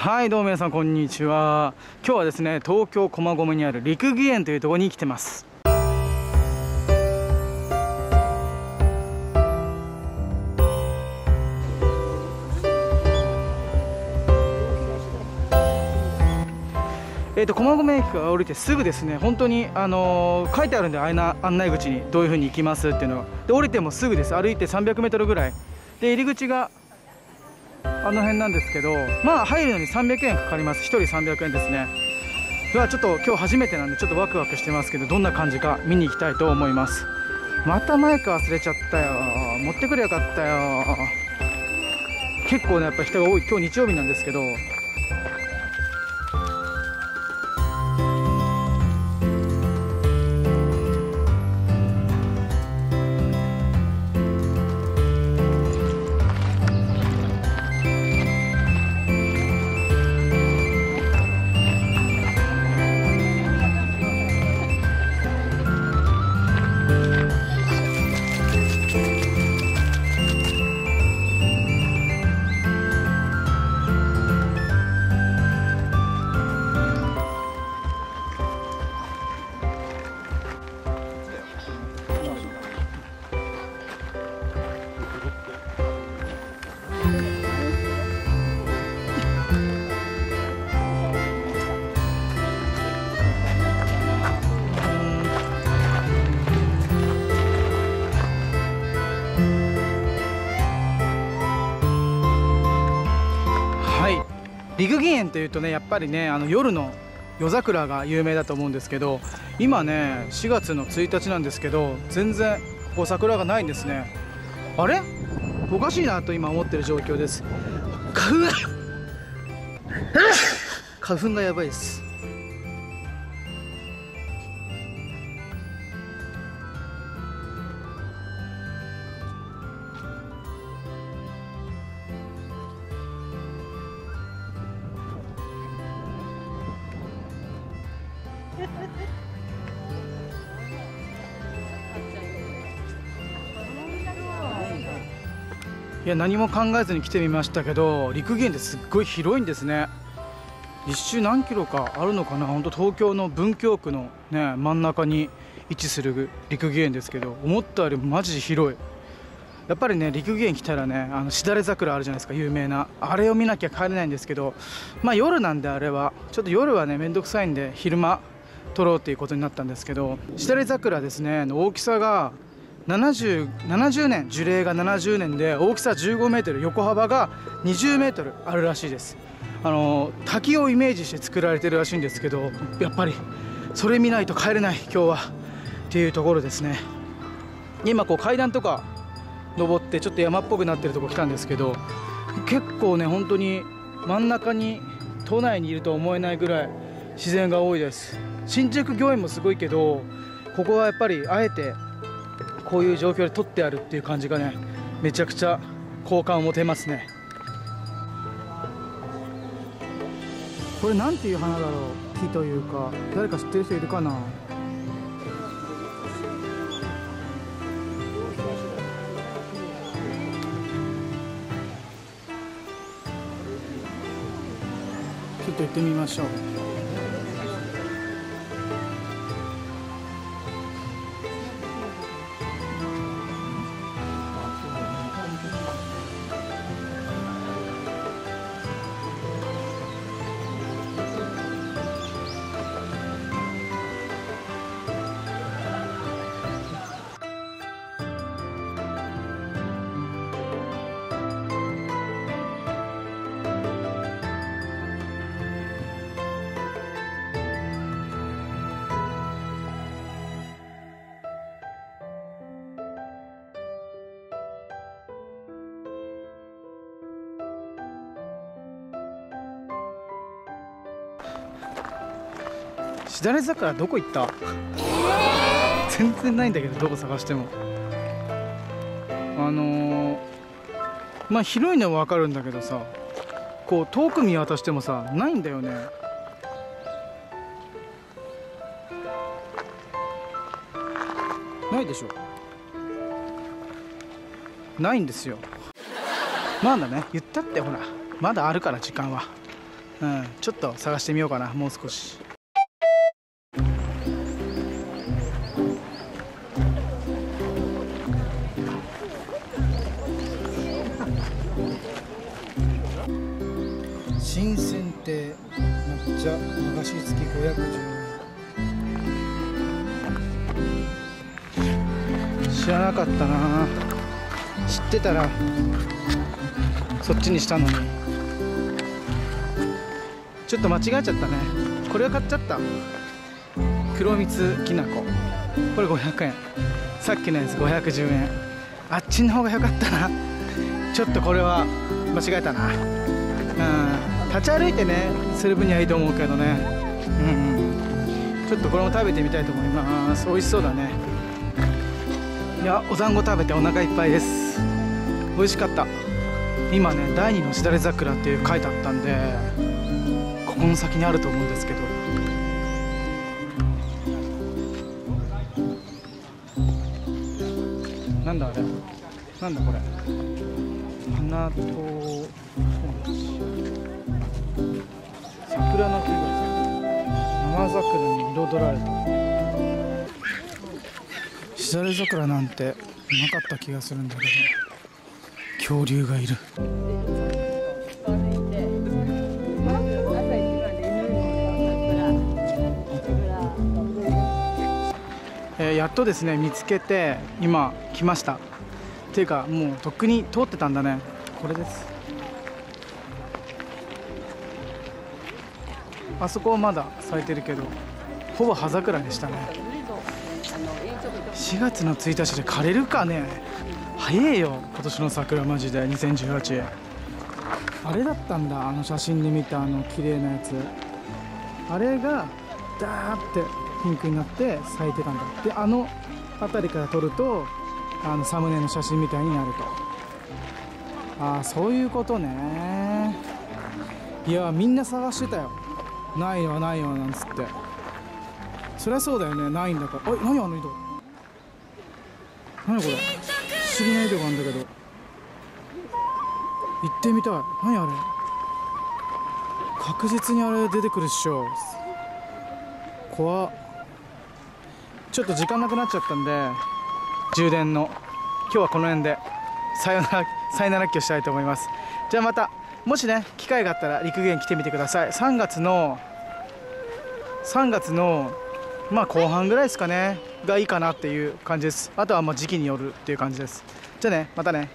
はいどうも皆さんこんにちは。今日はですね東京駒込にある陸義園というところに来てます。えーと、駒込駅から降りてすぐですね本当に、あのー、書いてあるんで案内口にどういうふうに行きますっていうのはで降りてもすぐです。歩いて 300m ぐらい。で入り口があの辺なんですけどまあ入るのに300円かかります。1人300円ですね。ではちょっと今日初めてなんでちょっとワクワクしてますけどどんな感じか見に行きたいと思います。またマイク忘れちゃったよ。持ってくれよかったよ。結構ねやっぱ人が多い。今日日曜日なんですけど陸義園というとねやっぱりねあの夜の夜桜が有名だと思うんですけど今ね4月の1日なんですけど全然ここ桜がないんですね。あれ？おかしいなと今思ってる状況です。花粉が花粉がやばいです。いや何も考えずに来てみましたけど陸源ってすっごい広いんですね。一周何キロかあるのかな？本当東京の文京区のね真ん中に位置する陸義園ですけど思ったよりマジ広い。やっぱりね陸義園来たらねあのしだれ桜あるじゃないですか有名な。あれを見なきゃ帰れないんですけどまあ夜なんであれはちょっと夜はねめんどくさいんで昼間撮ろうっていうことになったんですけどしだれ桜ですね大きさが 70, 70年樹齢が70年で大きさ15メートル横幅が20メートルあるらしいです。あの滝をイメージして作られてるらしいんですけどやっぱりそれ見ないと帰れない今日はっていうところですね。今こう階段とか登ってちょっと山っぽくなってるとこ来たんですけど結構ね本当に真ん中に都内にいると思えないぐらい自然が多いです。新宿御苑もすごいけどここはやっぱりあえてこういう状況で撮ってあるっていう感じがねめちゃくちゃ好感を持てますね。これなんていう花だろう木というか誰か知ってる人いるかな？ちょっと行ってみましょう。しだれ桜どこ行った？全然ないんだけどどこ探しても。あのー、まあ広いのは分かるんだけどさこう遠く見渡してもさないんだよね。ないでしょ。ないんですよ。まだね。言ったってほら。まだあるから時間は。うん、ちょっと探してみようかなもう少し。新鮮亭抹茶流し付き510円知らなかったな。知ってたらそっちにしたのに。ちょっと間違えちゃったね。これは買っちゃった。黒蜜きなここれ500円。さっきのやつ510円。あっちの方が良かったな。ちょっとこれは間違えたな。うん。立ち歩いてねする分にはいいと思うけどね。うんちょっとこれも食べてみたいと思います。美味しそうだね。いやお団子食べてお腹いっぱいです。美味しかった。今ね第二のしだれ桜っていう書いてあったんでここの先にあると思うんですけど。なんだあれ？なんだこれ？花と桜の木が生桜に彩られたしだれ桜なんてなかった気がするんだけど恐竜がいる。えーやっとですね見つけて今来ました。っていうかもうとっくに通ってたんだね。これです。あそこはまだ咲いてるけどほぼ葉桜でしたね。4月の1日で枯れるかね。早えよ今年の桜マジで2018あれだったんだあの写真で見たあの綺麗なやつ。あれがダーってピンクになって咲いてたんだであの辺りから撮るとあのサムネの写真みたいになると。ああそういうことね。いやみんな探してたよ。ないわないわなんつって。そりゃそうだよね。ないんだから。あ何あの井戸何これ。不思議な井戸があるんだけど。行ってみたい。何あれ。確実にあれ出てくるっしょ。怖っ。ちょっと時間なくなっちゃったんで充電の。今日はこの辺で。さよならさよならっきをしたいと思います。じゃあまた。もしね機会があったら陸源来てみてください。3月の3月のまあ後半ぐらいですかね。がいいかなっていう感じです。あとはもう時期によるっていう感じです。じゃあねまたね。